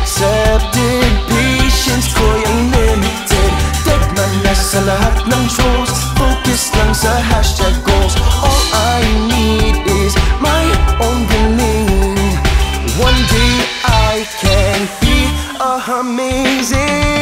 accepted Patience ko yung limited. Dead na sa lahat ng trolls Focus lang sa hashtag goals. All I need is my own belief. One day I can be AHA-mazing.